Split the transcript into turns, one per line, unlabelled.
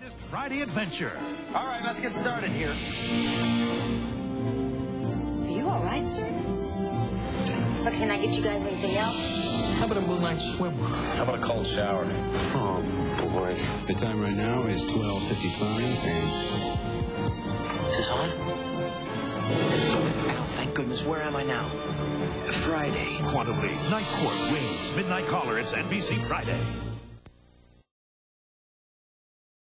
Greatest Friday adventure.
All right, let's get started here.
Are you all right, sir? So can I get you guys anything else?
How about a moonlight swim?
How about a cold shower?
Oh, boy.
The time right now is 12.55 and...
Is this on? Oh, thank goodness. Where am I now? Friday.
Quantum Leap. Night Court, Wings, Midnight Caller. It's NBC Friday.